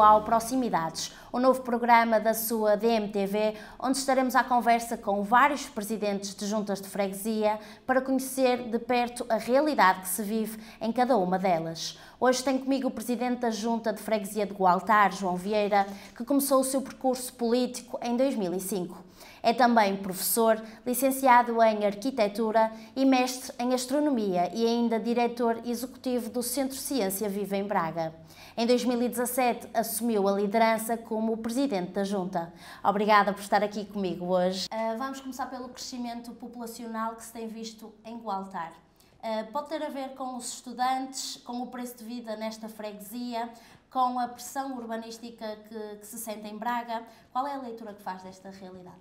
ao Proximidades, o novo programa da sua DMTV, onde estaremos à conversa com vários presidentes de juntas de freguesia para conhecer de perto a realidade que se vive em cada uma delas. Hoje tenho comigo o presidente da Junta de Freguesia de Gualtar, João Vieira, que começou o seu percurso político em 2005. É também professor, licenciado em Arquitetura e mestre em Astronomia e ainda diretor executivo do Centro Ciência Viva em Braga. Em 2017, assumiu a liderança como presidente da Junta. Obrigada por estar aqui comigo hoje. Uh, vamos começar pelo crescimento populacional que se tem visto em Gualtar. Uh, pode ter a ver com os estudantes, com o preço de vida nesta freguesia, com a pressão urbanística que, que se sente em Braga. Qual é a leitura que faz desta realidade?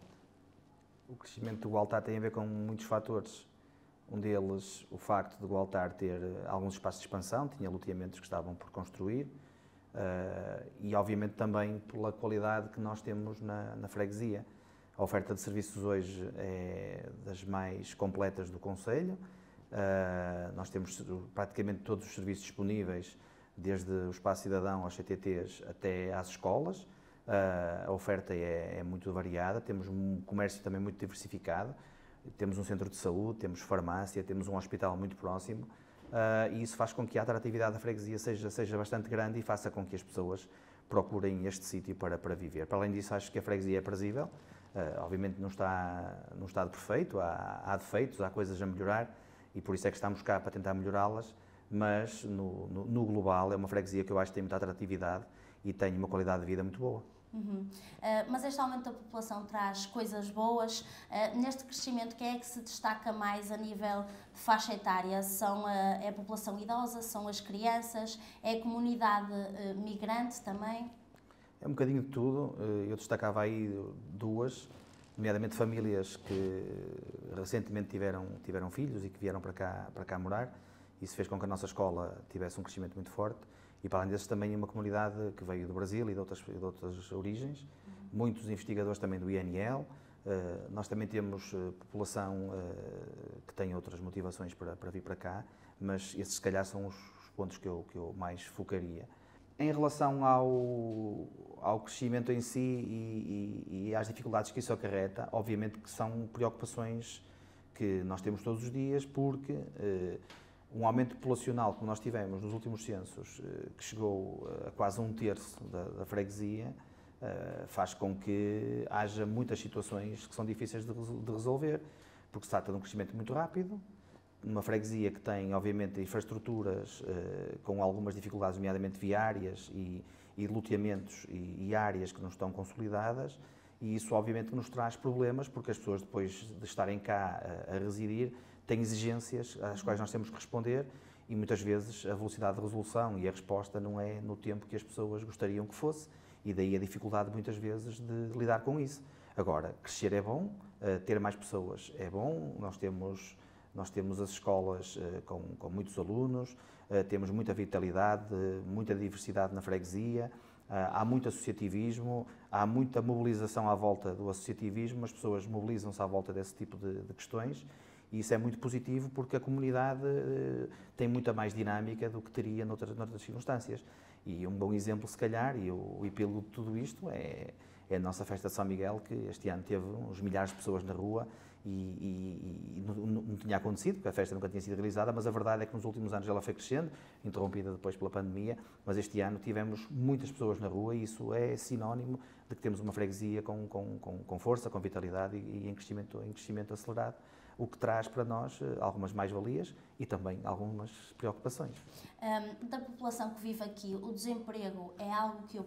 O crescimento do Altar tem a ver com muitos fatores. Um deles, o facto de o Altar ter eh, alguns espaços de expansão, tinha loteamentos que estavam por construir, uh, e obviamente também pela qualidade que nós temos na, na, freguesia. A oferta de serviços hoje é das mais completas do Conselho. Uh, nós temos praticamente todos os serviços disponíveis, desde o Espaço Cidadão aos CTTs até às escolas. Uh, a oferta é, é, muito variada, temos um comércio também muito diversificado, temos um centro de saúde, temos farmácia, temos um hospital muito próximo uh, e isso faz com que a atratividade da freguesia seja, seja bastante grande e faça com que as pessoas procurem este sítio para, para viver. Para além disso, acho que a freguesia é presível, uh, obviamente não está num estado perfeito, há, há defeitos, há coisas a melhorar e por isso é que estamos cá para tentar melhorá-las, mas no, no, no global é uma freguesia que eu acho que tem muita atratividade e tem uma qualidade de vida muito boa. Uhum. Uh, mas este aumento da população traz coisas boas. Uh, neste crescimento, quem é que se destaca mais a nível de faixa etária? São a, é a população idosa, são as crianças, é a comunidade uh, migrante também? É um bocadinho de tudo. Eu destacava aí duas, nomeadamente famílias que recentemente tiveram, tiveram filhos e que vieram para cá, para cá morar. Isso fez com que a nossa escola tivesse um crescimento muito forte e para além desses também uma comunidade que veio do Brasil e de outras, de outras origens, uhum. muitos investigadores também do INL, uh, eh, nós também temos uh, população uh, que tem outras motivações para, para vir para cá, mas esses se calhar são os, os pontos que eu, que eu mais focaria. Em relação ao, ao crescimento em si e, e, e, às dificuldades que isso acarreta, obviamente que são preocupações que nós temos todos os dias, porque um aumento populacional como nós tivemos nos últimos censos, eh, que chegou eh, a quase um terço da, da freguesia, eh, faz com que haja muitas situações que são difíceis de, de resolver, porque se trata de um crescimento muito rápido, uma freguesia que tem, obviamente, infraestruturas com algumas dificuldades, nomeadamente viárias e, e loteamentos e, e, áreas que não estão consolidadas, e isso, obviamente, nos traz problemas, porque as pessoas, depois de estarem cá a, a residir, tem exigências às quais nós temos que responder e muitas vezes a velocidade de resolução e a resposta não é no tempo que as pessoas gostariam que fosse e daí a dificuldade muitas vezes de lidar com isso. Agora, crescer é bom, eh, ter mais pessoas é bom, nós temos, nós temos as escolas eh, com, com muitos alunos, eh, temos muita vitalidade, muita diversidade na freguesia, há muito associativismo, há muita mobilização à volta do associativismo, as pessoas mobilizam-se à volta desse tipo de, de questões e isso é muito positivo porque a comunidade uh, tem muita mais dinâmica do que teria noutras, noutras circunstâncias. E um bom exemplo, se calhar, e o epílogo de tudo isto é, é a nossa festa de São Miguel, que este ano teve uns milhares de pessoas na rua e, e, e não, não, tinha acontecido, porque a festa nunca tinha sido realizada, mas a verdade é que nos últimos anos ela foi crescendo, interrompida depois pela pandemia, mas este ano tivemos muitas pessoas na rua e isso é sinónimo de que temos uma freguesia com, com, com, com força, com vitalidade e, e em, crescimento, em crescimento acelerado o que traz para nós eh, algumas mais-valias e também algumas preocupações. Um, da população que vive aqui, o desemprego é algo que o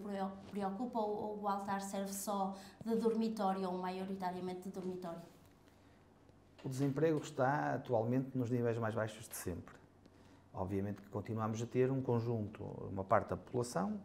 preocupa ou o altar serve só de dormitório ou maioritariamente de dormitório? O desemprego está atualmente nos níveis mais baixos de sempre. Obviamente que continuamos a ter um conjunto, uma parte da população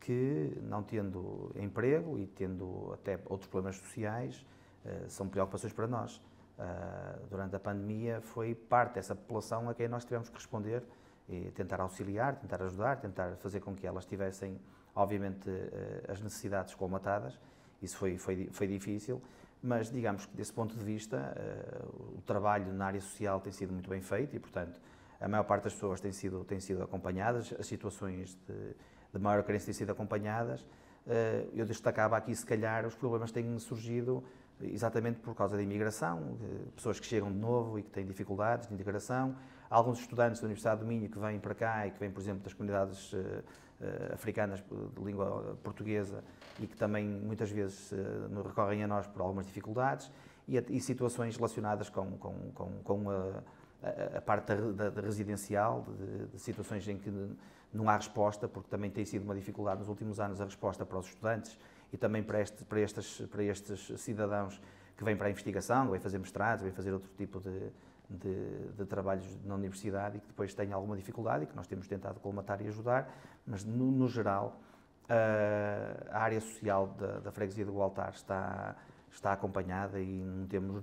que, não tendo emprego e tendo até outros problemas sociais, eh, são preocupações para nós. Ah, durante a pandemia foi parte dessa população a quem nós tivemos que responder e tentar auxiliar, tentar ajudar, tentar fazer com que elas tivessem, obviamente, ah, as necessidades colmatadas. Isso foi, foi, foi difícil, mas digamos que desse ponto de vista ah, o trabalho na área social tem sido muito bem feito e, portanto, a maior parte das pessoas tem sido, tem sido acompanhadas, as situações de, de maior carência têm sido acompanhadas. Eu destacava aqui, se calhar, os problemas têm surgido exatamente por causa da imigração, pessoas que chegam de novo e que têm dificuldades de integração, alguns estudantes da Universidade do Minho que vêm para cá e que vêm, por exemplo, das comunidades africanas de língua portuguesa e que também muitas vezes recorrem a nós por algumas dificuldades e, e situações relacionadas com, com, com, com a, a, parte da, da residencial, de, de, situações em que não há resposta, porque também tem sido uma dificuldade nos últimos anos a resposta para os estudantes e também para, este, para, estes, para estes cidadãos que vêm para a investigação, vêm fazer mestrados, vêm fazer outro tipo de, de, de, trabalhos na universidade e que depois têm alguma dificuldade e que nós temos tentado colmatar e ajudar, mas no, no geral a área social da, da freguesia do Altar está está acompanhada e não temos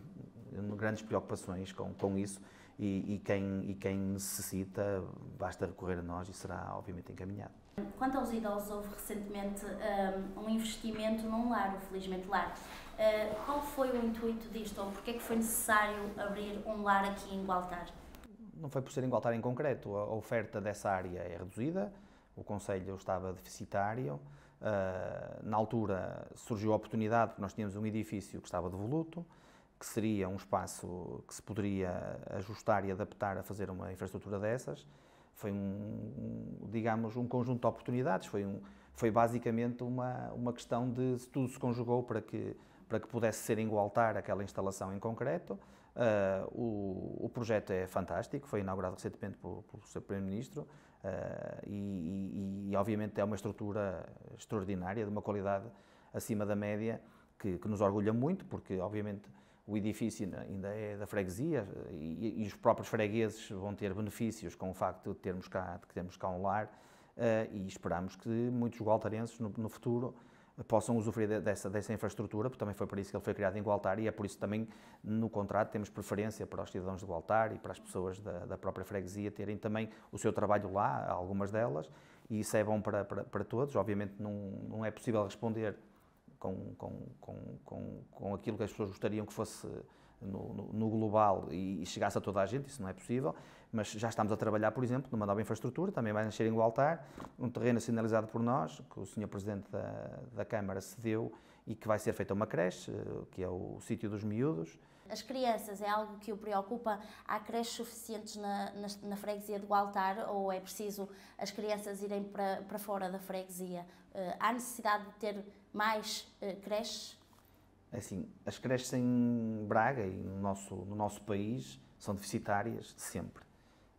grandes preocupações com, com isso e, e, quem, e quem necessita basta recorrer a nós e será obviamente encaminhado. Quanto aos idosos, houve recentemente um, investimento num lar, Felizmente Lar. Uh, qual foi o intuito disto ou porquê é que foi necessário abrir um lar aqui em Gualtar? Não foi por ser em Gualtar em concreto, a oferta dessa área é reduzida, o Conselho estava deficitário, Uh, na altura surgiu a oportunidade, porque nós tínhamos um edifício que estava devoluto, que seria um espaço que se poderia ajustar e adaptar a fazer uma infraestrutura dessas. Foi um, digamos, um conjunto de oportunidades, foi, um, foi basicamente uma, uma questão de tudo se conjugou para que, para que pudesse ser igualtar aquela instalação em concreto. Uh, o, o, projeto é fantástico, foi inaugurado recentemente pelo, pelo. Primeiro-Ministro. Uh, e, e, e, obviamente é uma estrutura extraordinária, de uma qualidade acima da média, que, que, nos orgulha muito, porque obviamente o edifício ainda é da freguesia e, e, os próprios fregueses vão ter benefícios com o facto de termos cá, de termos cá um lar uh, e esperamos que muitos gualtarenses no, no futuro possam usufruir dessa, dessa infraestrutura, porque também foi por isso que ele foi criado em Gualtar e é por isso também no contrato temos preferência para os cidadãos de Gualtar e para as pessoas da, da própria freguesia terem também o seu trabalho lá, algumas delas, e isso é bom para, para, para todos. Obviamente não, não é possível responder com, com, com, com, aquilo que as pessoas gostariam que fosse no, no, no global e, e chegasse a toda a gente, isso não é possível mas já estamos a trabalhar, por exemplo, numa nova infraestrutura, também vai nascer em Gualtar, um terreno sinalizado por nós, que o Sr. Presidente da, da Câmara cedeu e que vai ser feita uma creche, eh, que é o, o sítio dos miúdos. As crianças é algo que o preocupa? Há creches suficientes na, na, na freguesia de Gualtar ou é preciso as crianças irem para, para fora da freguesia? Uh, há necessidade de ter mais uh, creches? É assim, as creches em Braga e no nosso, no nosso país são deficitárias sempre.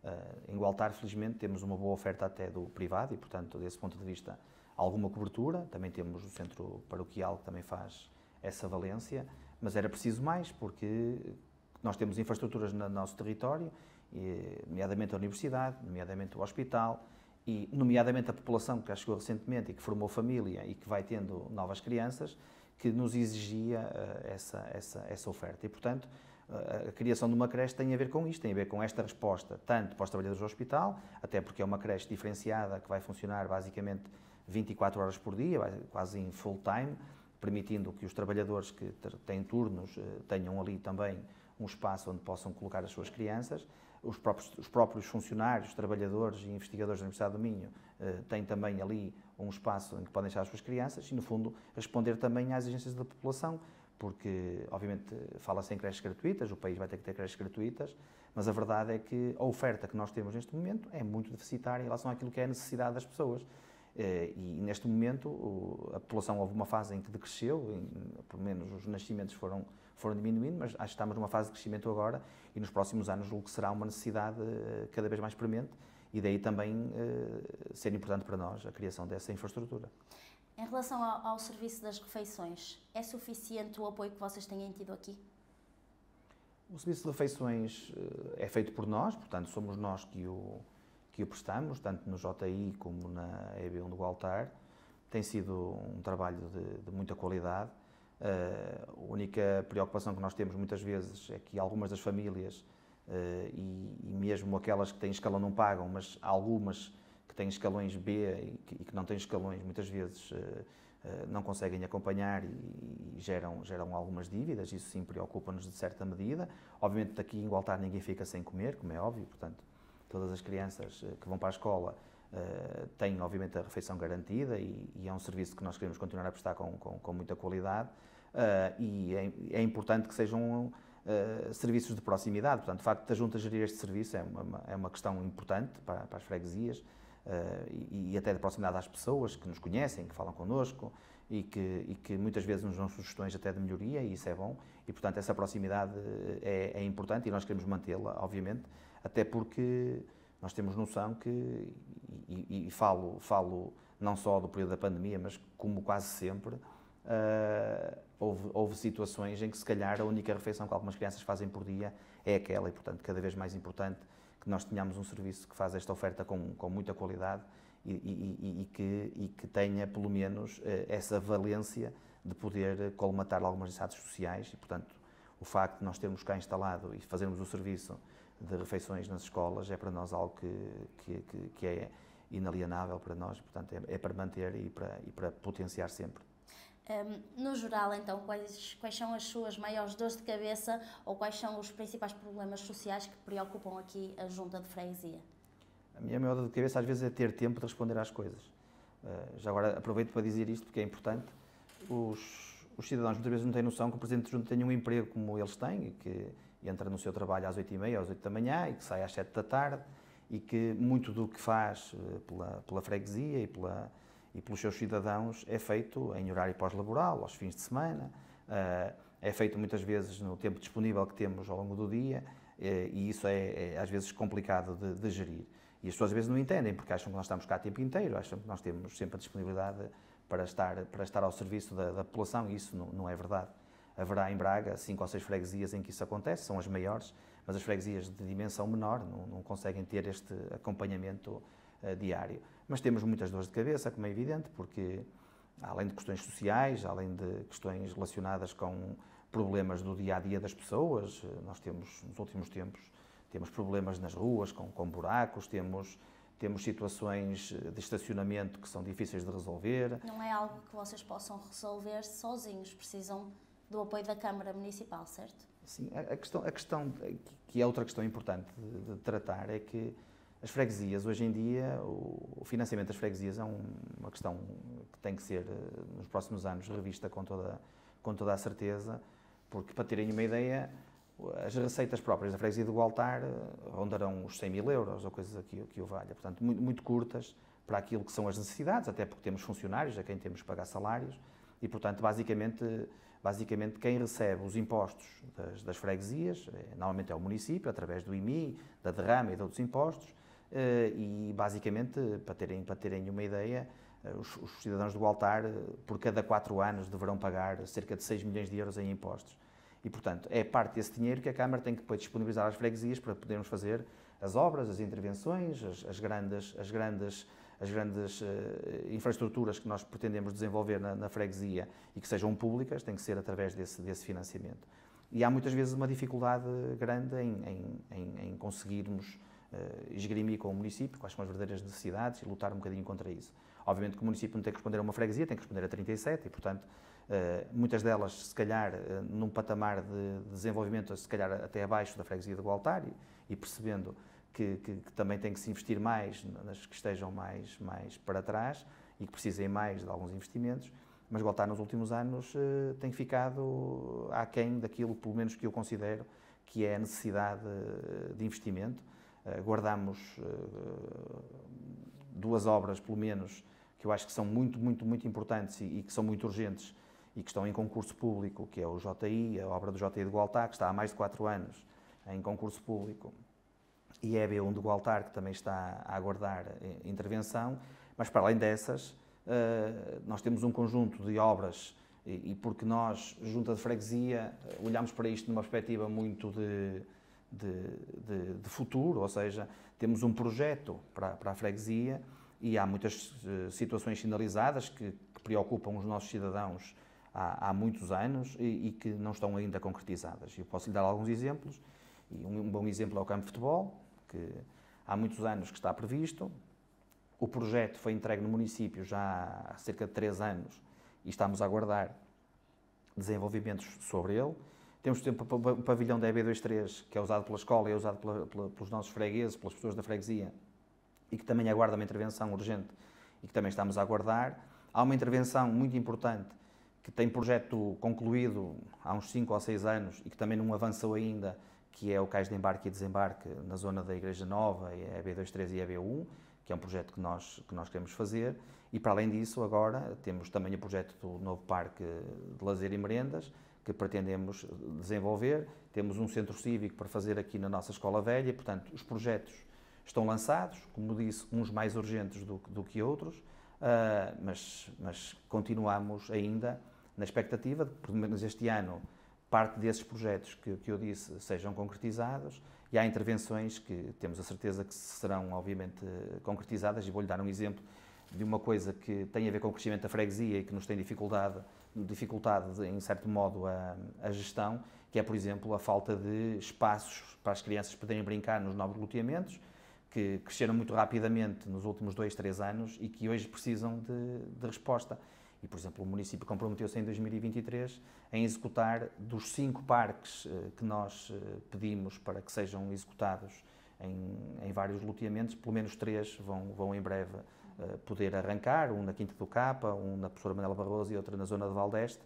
Uh, em Gualtar, felizmente, temos uma boa oferta até do privado e, portanto, desse ponto de vista, alguma cobertura. Também temos o centro paroquial que também faz essa valência, mas era preciso mais porque nós temos infraestruturas no nosso território, nomeadamente a universidade, nomeadamente o hospital e, nomeadamente, a população que chegou recentemente e que formou família e que vai tendo novas crianças, que nos exigia uh, essa, essa, essa oferta. E, portanto, a criação de uma creche tem a ver com isto, tem a ver com esta resposta, tanto para os trabalhadores do hospital, até porque é uma creche diferenciada que vai funcionar basicamente 24 horas por dia, quase em full time, permitindo que os trabalhadores que têm turnos eh, tenham ali também um espaço onde possam colocar as suas crianças. Os próprios, os próprios funcionários, trabalhadores e investigadores da Universidade do Minho eh, têm também ali um espaço em que podem deixar as suas crianças e, no fundo, responder também às exigências da população porque, obviamente, fala-se em creches gratuitas, o país vai ter que ter creches gratuitas, mas a verdade é que a oferta que nós temos neste momento é muito deficitária em relação àquilo que é a necessidade das pessoas. Eh, e neste momento a população houve uma fase em que decresceu, pelo menos os nascimentos foram, foram diminuindo, mas acho que estamos numa fase de crescimento agora e nos próximos anos julgo que será uma necessidade eh, cada vez mais premente e daí também eh, ser importante para nós a criação dessa infraestrutura. Em relação ao, ao, serviço das refeições, é suficiente o apoio que vocês têm tido aqui? O serviço de refeições eh, é feito por nós, portanto, somos nós que o, que o prestamos, tanto no JI como na EB1 do Altar. Tem sido um trabalho de, de muita qualidade. Uh, a única preocupação que nós temos muitas vezes é que algumas das famílias, uh, e, mesmo aquelas que têm escalão não pagam, mas algumas que têm escalões B e que, não têm escalões, muitas vezes uh, não conseguem acompanhar e, geram, geram algumas dívidas, isso sim preocupa-nos de certa medida. Obviamente aqui em Gualtar ninguém fica sem comer, como é óbvio, portanto todas as crianças que vão para a escola uh, tem, obviamente, a refeição garantida e, e, é um serviço que nós queremos continuar a prestar com, com, com muita qualidade. Uh, e é, é, importante que sejam uh, serviços de proximidade. Portanto, o facto da Junta gerir este serviço é uma, é uma questão importante para, para as freguesias e, e, até de proximidade às pessoas que nos conhecem, que falam connosco e que, e que muitas vezes nos dão sugestões até de melhoria, e isso é bom. E, portanto, essa proximidade é, é importante e nós queremos mantê-la, obviamente, até porque nós temos noção que, e, e, falo, falo não só do período da pandemia, mas como quase sempre, uh, houve, houve, situações em que se calhar a única refeição que algumas crianças fazem por dia é aquela. E, portanto, cada vez mais importante que nós tenhamos um serviço que faz esta oferta com, com muita qualidade e, e, e, que, e que tenha, pelo menos, uh, essa valência de poder colmatar algumas necessidades sociais. E, portanto, o facto de nós termos cá instalado e fazermos o serviço de refeições nas escolas é para nós algo que, que, que é inalienável para nós, portanto, é, é, para manter e para, e para potenciar sempre. Um, no geral, então, quais, quais são as suas maiores dores de cabeça ou quais são os principais problemas sociais que preocupam aqui a Junta de Freguesia? A minha maior dor de cabeça às vezes é ter tempo de responder às coisas. Uh, já agora aproveito para dizer isto porque é importante. Os, os cidadãos muitas vezes não têm noção que o Presidente Junta tem um emprego como eles têm e que entra no seu trabalho às 8h30, às 8 da manhã e que sai às 7 da tarde e que muito do que faz eh, pela, pela freguesia e, pela, e pelos seus cidadãos é feito em horário pós-laboral, aos fins de semana, eh, é feito muitas vezes no tempo disponível que temos ao longo do dia eh, e isso é, é às vezes complicado de, de, gerir. E as pessoas às vezes não entendem porque acham que nós estamos cá o tempo inteiro, acham que nós temos sempre a disponibilidade para estar, para estar ao serviço da, da população e isso não, não é verdade. Haverá em Braga cinco ou seis freguesias em que isso acontece, são as maiores, mas as freguesias de dimensão menor não, não conseguem ter este acompanhamento uh, diário. Mas temos muitas dores de cabeça, como é evidente, porque além de questões sociais, além de questões relacionadas com problemas do dia a dia das pessoas, eh, nós temos nos últimos tempos temos problemas nas ruas com, com buracos, temos temos situações de estacionamento que são difíceis de resolver. Não é algo que vocês possam resolver sozinhos, precisam do apoio da Câmara Municipal, certo? Sim, a questão, a questão que é outra questão importante de, de tratar é que as freguesias, hoje em dia, o financiamento das freguesias é uma questão que tem que ser, eh, nos próximos anos, revista com toda, com toda a certeza, porque, para terem uma ideia, as receitas próprias da freguesia do Altar eh, rondarão os 100 mil euros ou coisas aqui que o valha. Portanto, muito, muito curtas para aquilo que são as necessidades, até porque temos funcionários a quem temos que pagar salários e, portanto, basicamente Basicamente, quem recebe os impostos das, das freguesias, é, normalmente é o município, através do IMI, da derrama e de outros impostos, eh, e basicamente, para terem, para terem uma ideia, eh, os, os cidadãos do altar, eh, por cada quatro anos, deverão pagar cerca de 6 milhões de euros em impostos. E, portanto, é parte desse dinheiro que a Câmara tem que depois disponibilizar às freguesias para podermos fazer as obras, as intervenções, as, as grandes, as grandes as grandes uh, infraestruturas que nós pretendemos desenvolver na, na, freguesia e que sejam públicas, tem que ser através desse, desse financiamento. E há muitas vezes uma dificuldade grande em, em, em conseguirmos uh, esgrimir com o município quais são as verdadeiras necessidades e lutar um bocadinho contra isso. Obviamente que o município não tem que responder a uma freguesia, tem que responder a 37 e, portanto, uh, muitas delas, se calhar, num patamar de desenvolvimento, se calhar até abaixo da freguesia de Gualtar e, e percebendo que, que, que, também tem que se investir mais nas que estejam mais, mais para trás e que precisem mais de alguns investimentos, mas Gualtar nos últimos anos eh, tem ficado aquém daquilo, pelo menos que eu considero, que é a necessidade de investimento. Eh, guardamos eh, duas obras, pelo menos, que eu acho que são muito, muito, muito importantes e, e, que são muito urgentes e que estão em concurso público, que é o JI, a obra do JI de Gualtar, que está há mais de quatro anos em concurso público, e é a B1 do Gualtar, que também está a aguardar eh, intervenção, mas para além dessas, eh, nós temos um conjunto de obras e porque nós, junta de freguesia, eh, olhamos para isto numa perspectiva muito de, de, de, de futuro, ou seja, temos um projeto para, para, a freguesia e há muitas situações sinalizadas que, que preocupam os nossos cidadãos há, há muitos anos e, e, que não estão ainda concretizadas. Eu posso lhe dar alguns exemplos, e um bom exemplo é o campo de futebol, que há muitos anos que está previsto. O projeto foi entregue no município já há cerca de três anos e estamos a aguardar desenvolvimentos sobre ele. Temos o pavilhão da EB23, que é usado pela escola e é usado pela, pela, pelos nossos fregueses, pelas pessoas da freguesia, e que também aguarda uma intervenção urgente e que também estamos a aguardar. Há uma intervenção muito importante que tem projeto concluído há uns 5 ou 6 anos e que também não avançou ainda, que é o cais de embarque e desembarque na zona da Igreja Nova, é a B23 e a B1, que é um projeto que nós, que nós queremos fazer. E para além disso, agora temos também o projeto do novo Parque de Lazer e Merendas, que pretendemos desenvolver. Temos um centro cívico para fazer aqui na nossa Escola Velha, portanto, os projetos estão lançados, como disse, uns mais urgentes do, do que outros, uh, mas, mas continuamos ainda na expectativa de, pelo menos este ano, parte desses projetos que, que eu disse sejam concretizados e há intervenções que temos a certeza que serão, obviamente, concretizadas. E vou-lhe dar um exemplo de uma coisa que tem a ver com o crescimento da freguesia e que nos tem dificuldade, dificultado, em certo modo, a, a, gestão, que é, por exemplo, a falta de espaços para as crianças poderem brincar nos novos loteamentos, que cresceram muito rapidamente nos últimos dois, três anos e que hoje precisam de, de resposta. E, por exemplo, o município comprometeu-se em 2023 em executar dos cinco parques eh, que nós eh, pedimos para que sejam executados em, em vários loteamentos, pelo menos três vão, vão em breve eh, poder arrancar, um na Quinta do Capa, um na professora Manela Barroso e outro na zona de Valdeste.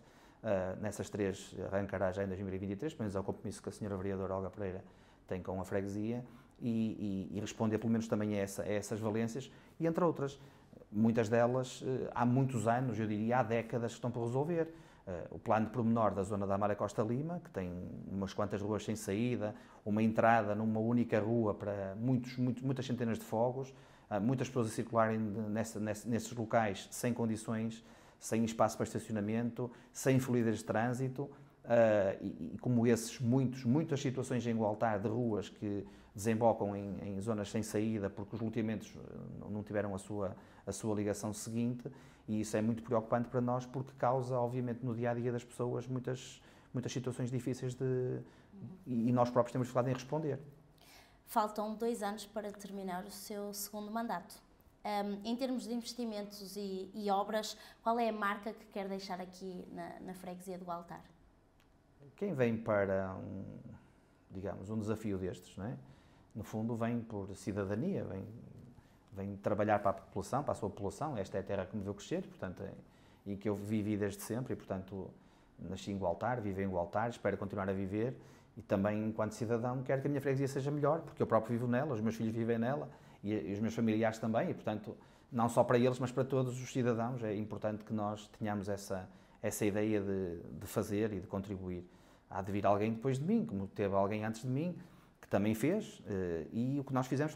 nessas três arrancará já em 2023, pelo menos é o compromisso que a senhora vereadora Olga Pereira tem com a freguesia e, e, e responder pelo menos também a, essa, a essas valências e entre outras muitas delas eh, há muitos anos, eu diria há décadas, que estão por resolver. Eh, o plano de promenor da zona da Amália Costa Lima, que tem umas quantas ruas sem saída, uma entrada numa única rua para muitos, muitos muitas centenas de fogos, eh, muitas pessoas a circularem nessa, nesses locais sem condições, sem espaço para estacionamento, sem fluidez de trânsito, e, como esses, muitos, muitas situações em igualdade de ruas que desembocam em, em zonas sem saída porque os loteamentos não tiveram a sua a sua ligação seguinte, e isso é muito preocupante para nós porque causa, obviamente, no dia a dia das pessoas muitas, muitas situações difíceis de, e nós próprios temos falado em responder. Faltam dois anos para terminar o seu segundo mandato. Um, em termos de investimentos e, e, obras, qual é a marca que quer deixar aqui na, na freguesia do Altar? Quem vem para um, digamos, um desafio destes, não é? No fundo, vem por cidadania, vem trabalhar para a população, para a sua população. Esta é a terra que me viu crescer, portanto, e que eu vivi desde sempre, e portanto, nasci em Gualtar, vivo em Gualtar, espero continuar a viver e também, enquanto cidadão, quero que a minha freguesia seja melhor, porque eu próprio vivo nela, os meus filhos vivem nela e, e os meus familiares também, e portanto, não só para eles, mas para todos os cidadãos, é importante que nós tenhamos essa, essa ideia de, de fazer e de contribuir. Há de vir alguém depois de mim, como teve alguém antes de mim, que também fez, eh, e o que nós fizemos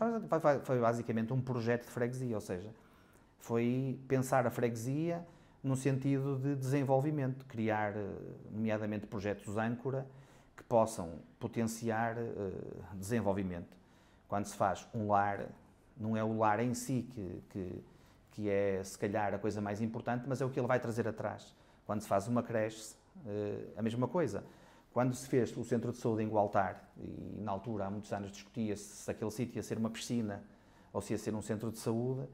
foi, basicamente um projeto de freguesia, ou seja, foi pensar a freguesia no sentido de desenvolvimento, criar, eh, nomeadamente, projetos âncora que possam potenciar eh, desenvolvimento. Quando se faz um lar, não é o lar em si que, que, que é, se calhar, a coisa mais importante, mas é o que ele vai trazer atrás. Quando se faz uma creche, a mesma coisa. Quando se fez o centro de saúde em Gualtar, e na altura, há muitos anos, discutia-se se aquele sítio ia ser uma piscina ou se ia ser um centro de saúde,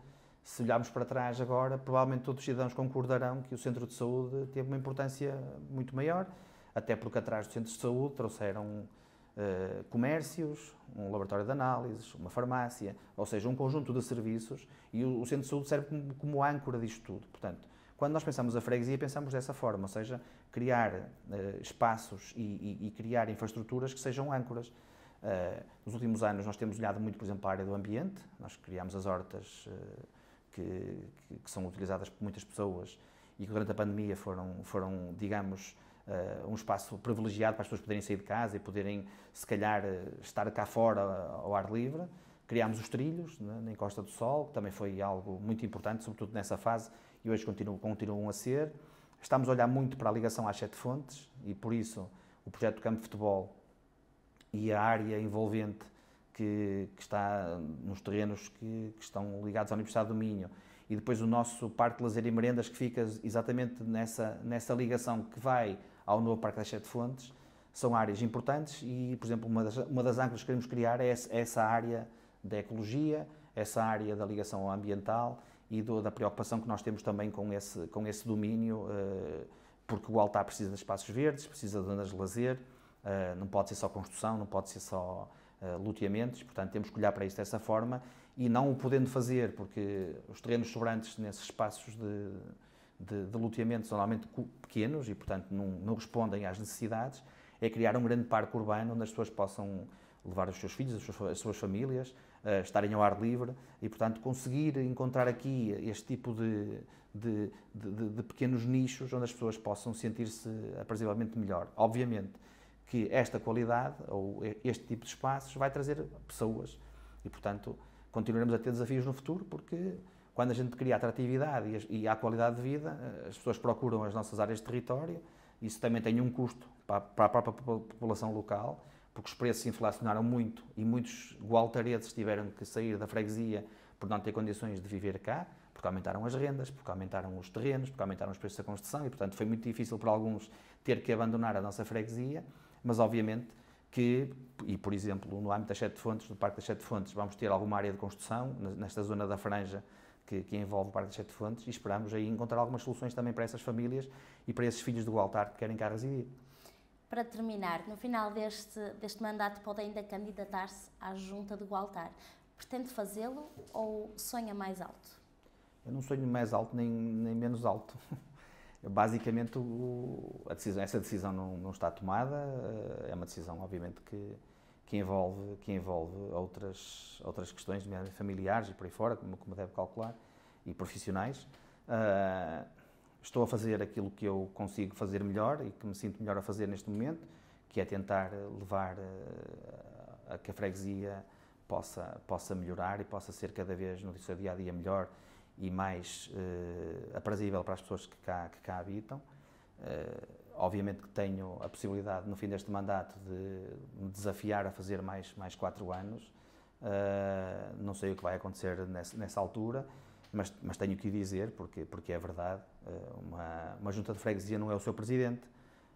se olharmos para trás agora, provavelmente todos os cidadãos concordarão que o centro de saúde teve uma importância muito maior, até porque atrás do centro de saúde trouxeram uh, comércios, um laboratório de análises, uma farmácia, ou seja, um conjunto de serviços e o, o centro de saúde serve como, como âncora disto tudo. Portanto, quando nós pensamos a freguesia, pensamos dessa forma, ou seja, criar uh, espaços e, e, e, criar infraestruturas que sejam âncoras. Uh, nos últimos anos nós temos olhado muito, por exemplo, para a área do ambiente, nós criámos as hortas uh, que, que, que, são utilizadas por muitas pessoas e que durante a pandemia foram, foram digamos, um espaço privilegiado para as pessoas poderem sair de casa e poderem, se calhar, estar cá fora ao ar livre. Criámos os trilhos né, na Encosta do Sol, que também foi algo muito importante, sobretudo nessa fase, e hoje continuam, continuam a ser. Estamos a olhar muito para a ligação às sete fontes e, por isso, o projeto do campo de futebol e a área envolvente que, que está nos terrenos que, que, estão ligados à Universidade do Minho e depois o nosso Parque de Lazer e Merendas que fica exatamente nessa, nessa ligação que vai ao novo Parque das Sete Fontes, são áreas importantes e, por exemplo, uma das, uma das âncoras que queremos criar é essa área da ecologia, essa área da ligação ambiental e do, da preocupação que nós temos também com esse, com esse domínio, uh, porque o altar precisa de espaços verdes, precisa de zonas de lazer, uh, não pode ser só construção, não pode ser só uh, loteamentos, portanto temos que olhar para isso dessa forma e não o podendo fazer, porque os terrenos sobrantes nesses espaços de, de, de são normalmente pequenos e, portanto, não, não respondem às necessidades, é criar um grande parque urbano onde as pessoas possam levar os seus filhos, as suas, as suas famílias, estarem ao ar livre e, portanto, conseguir encontrar aqui este tipo de, de, de, de pequenos nichos onde as pessoas possam sentir-se aprazivelmente melhor. Obviamente que esta qualidade ou este tipo de espaços vai trazer pessoas e, portanto, continuaremos a ter desafios no futuro, porque quando a gente cria atratividade e, há qualidade de vida, eh, as pessoas procuram as nossas áreas de território, isso também tem um custo para, a própria população local, porque os preços inflacionaram muito e muitos gualtaredes tiveram que sair da freguesia por não ter condições de viver cá, porque aumentaram as rendas, porque aumentaram os terrenos, porque aumentaram os preços da construção e, portanto, foi muito difícil para alguns ter que abandonar a nossa freguesia, mas obviamente que, e por exemplo, no âmbito das Sete Fontes, do Parque das Sete Fontes, vamos ter alguma área de construção, nesta zona da franja que, que envolve o Parque das Sete Fontes, e esperamos aí encontrar algumas soluções também para essas famílias e para esses filhos do altar que querem cá residir. Para terminar, no final deste, deste mandato pode ainda candidatar-se à Junta do Altar. Pretende fazê-lo ou sonha mais alto? Eu não sonho mais alto nem, nem menos alto. basicamente o, decisão, essa decisão não, não, está tomada, eh, é uma decisão obviamente que, que envolve, que envolve outras, outras questões familiares e por aí fora, como, como deve calcular, e profissionais. Uh, estou a fazer aquilo que eu consigo fazer melhor e que me sinto melhor a fazer neste momento, que é tentar levar uh, a que a freguesia possa, possa melhorar e possa ser cada vez no seu dia a dia melhor e mais uh, aprazível para as pessoas que cá, que cá habitam. Uh, obviamente que tenho a possibilidade, no fim deste mandato, de me desafiar a fazer mais, mais quatro anos. Uh, não sei o que vai acontecer nessa, nessa altura, mas, mas, tenho que dizer, porque, porque é verdade, uma, uma junta de freguesia não é o seu presidente.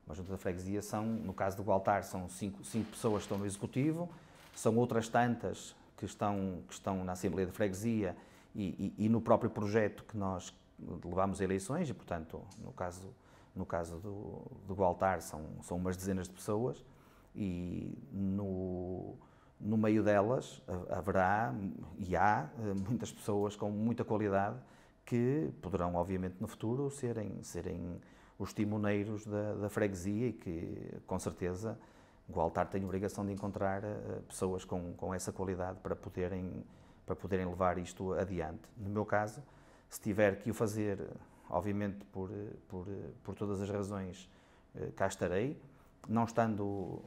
Uma junta de freguesia são, no caso do Gualtar, são cinco, cinco pessoas que estão no executivo, são outras tantas que estão, que estão na Assembleia de Freguesia e, e, e, no próprio projeto que nós levamos a eleições, e portanto, no caso, no caso do, do Gualtar, são, são umas dezenas de pessoas, e no, no meio delas haverá e há eh, muitas pessoas com muita qualidade que poderão, obviamente, no futuro serem, serem os timoneiros da, da freguesia e que, com certeza, o altar tem a obrigação de encontrar uh, pessoas com, com essa qualidade para poderem para poderem levar isto adiante. No meu caso, se tiver que o fazer, obviamente por, por, por todas as razões, eh, cá estarei. Não estando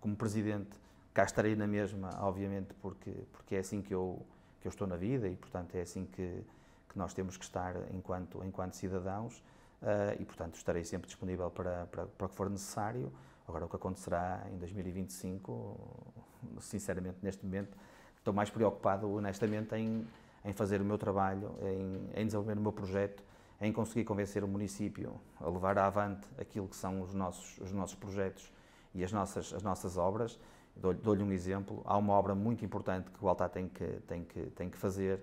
como presidente, cá estarei na mesma, obviamente, porque, porque é assim que eu, que eu estou na vida e, portanto, é assim que, que nós temos que estar enquanto, enquanto cidadãos uh, e, portanto, estarei sempre disponível para, para, para o que for necessário. Agora, o que acontecerá em 2025, sinceramente, neste momento, estou mais preocupado, honestamente, em, em fazer o meu trabalho, em, em, desenvolver o meu projeto, em conseguir convencer o município a levar avante aquilo que são os nossos, os nossos projetos e as nossas, as nossas obras. Dou-lhe dou um exemplo. Há uma obra muito importante que o Altar tem que, tem que, tem que fazer,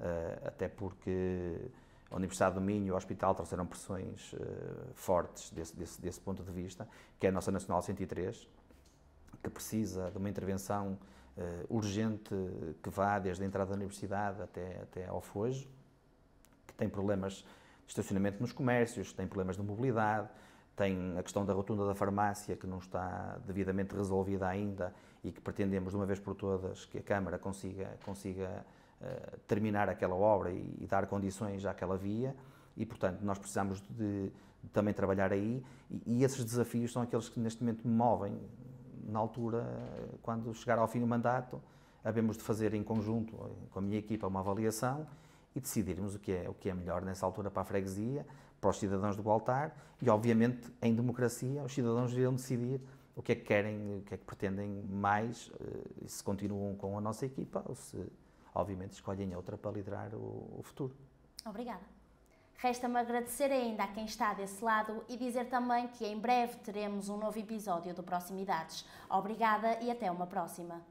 uh, até porque a Universidade do Minho e o Hospital trouxeram pressões uh, fortes desse, desse, desse ponto de vista, que é a nossa Nacional 103, que precisa de uma intervenção uh, urgente que vá desde a entrada da universidade até, até ao Fojo, que tem problemas de estacionamento nos comércios, tem problemas de mobilidade, tem a questão da rotunda da farmácia que não está devidamente resolvida ainda e que pretendemos de uma vez por todas que a Câmara consiga, consiga uh, terminar aquela obra e, e, dar condições àquela via. E, portanto, nós precisamos de, de também trabalhar aí. E, e, esses desafios são aqueles que neste momento me movem. Na altura, quando chegar ao fim do mandato, havemos de fazer em conjunto com a minha equipa uma avaliação e decidirmos o que é, o que é melhor nessa altura para a freguesia, para os cidadãos do altar e, obviamente, em democracia, os cidadãos irão decidir o que é que querem, o que é que pretendem mais, eh, se continuam com a nossa equipa ou se, obviamente, escolhem outra para liderar o, o futuro. Obrigada. Resta-me agradecer ainda a quem está desse lado e dizer também que em breve teremos um novo episódio do Proximidades. Obrigada e até uma próxima.